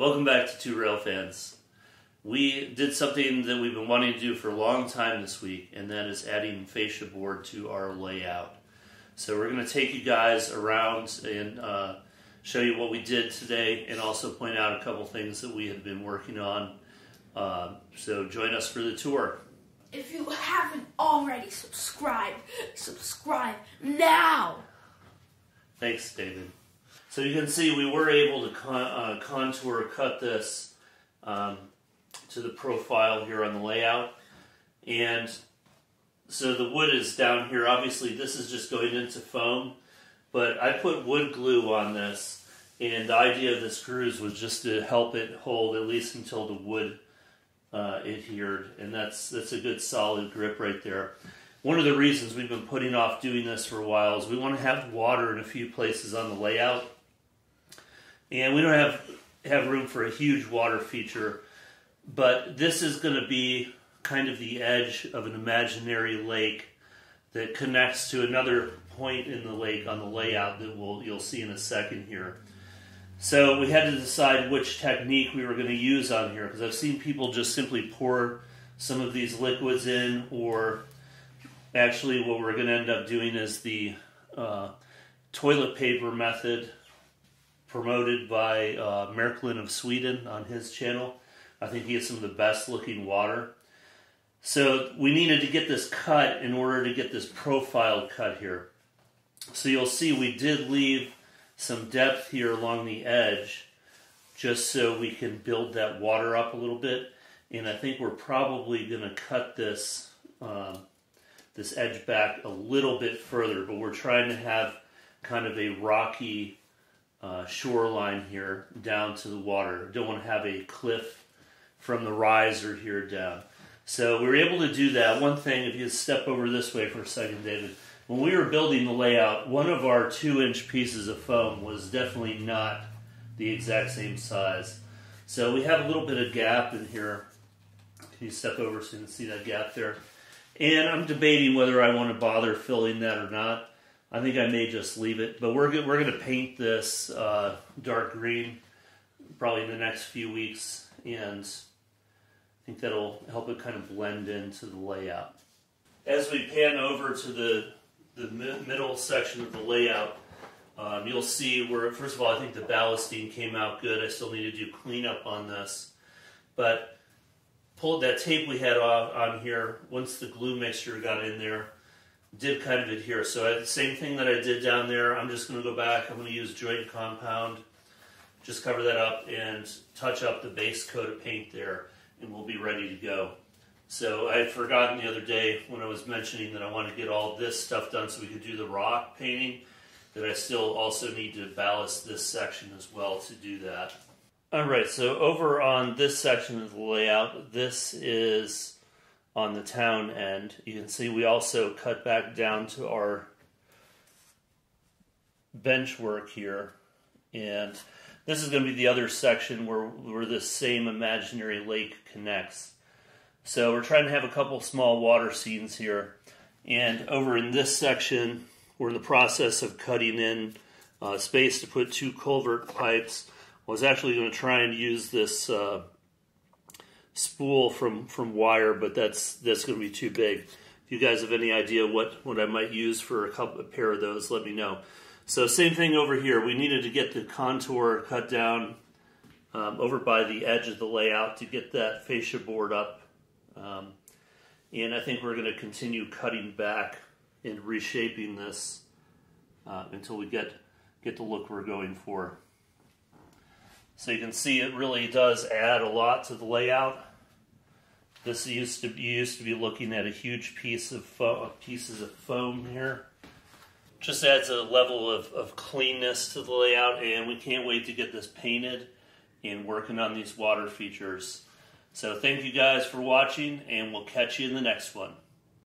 Welcome back to Two Railfans. We did something that we've been wanting to do for a long time this week, and that is adding fascia board to our layout. So we're going to take you guys around and uh, show you what we did today, and also point out a couple things that we have been working on. Uh, so join us for the tour. If you haven't already subscribed, subscribe now. Thanks, David. So you can see we were able to con uh, contour cut this um, to the profile here on the layout. And so the wood is down here. Obviously this is just going into foam, but I put wood glue on this and the idea of the screws was just to help it hold at least until the wood uh, adhered. And that's, that's a good solid grip right there. One of the reasons we've been putting off doing this for a while is we want to have water in a few places on the layout and we don't have have room for a huge water feature, but this is going to be kind of the edge of an imaginary lake that connects to another point in the lake on the layout that we'll you'll see in a second here. So we had to decide which technique we were going to use on here because I've seen people just simply pour some of these liquids in or actually what we're going to end up doing is the uh, toilet paper method promoted by uh, Marklin of Sweden on his channel. I think he has some of the best looking water. So we needed to get this cut in order to get this profile cut here. So you'll see we did leave some depth here along the edge just so we can build that water up a little bit. And I think we're probably going to cut this um, this edge back a little bit further, but we're trying to have kind of a rocky uh, shoreline here down to the water. Don't want to have a cliff from the riser here down. So we were able to do that. One thing, if you step over this way for a second, David, when we were building the layout, one of our two inch pieces of foam was definitely not the exact same size. So we have a little bit of gap in here. Can you step over so you can see that gap there? And I'm debating whether I want to bother filling that or not. I think I may just leave it, but we're we're going to paint this uh, dark green probably in the next few weeks, and I think that'll help it kind of blend into the layout. As we pan over to the the middle section of the layout, um, you'll see where first of all I think the ballasting came out good. I still need to do cleanup on this, but pulled that tape we had off on here once the glue mixture got in there did kind of adhere. So I, same thing that I did down there, I'm just going to go back. I'm going to use joint compound, just cover that up and touch up the base coat of paint there, and we'll be ready to go. So I had forgotten the other day when I was mentioning that I want to get all this stuff done so we could do the rock painting, that I still also need to ballast this section as well to do that. All right, so over on this section of the layout, this is on the town end. You can see we also cut back down to our bench work here. And this is going to be the other section where, where this same imaginary lake connects. So we're trying to have a couple small water scenes here. And over in this section, we're in the process of cutting in uh, space to put two culvert pipes. I was actually going to try and use this uh, spool from from wire, but that's that's going to be too big. If you guys have any idea what what I might use for a couple a pair of those, let me know. So same thing over here. We needed to get the contour cut down um, over by the edge of the layout to get that fascia board up. Um, and I think we're going to continue cutting back and reshaping this uh, until we get get the look we're going for. So you can see it really does add a lot to the layout. This used to be, used to be looking at a huge piece of foam, pieces of foam here. Just adds a level of, of cleanness to the layout, and we can't wait to get this painted and working on these water features. So thank you guys for watching, and we'll catch you in the next one.